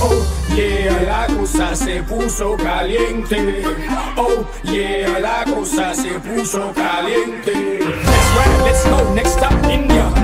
Oh yeah, la cosa se puso caliente. Oh yeah, la cosa se puso caliente. Let's ride, let's go, next stop India.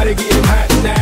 Everybody getting hot now.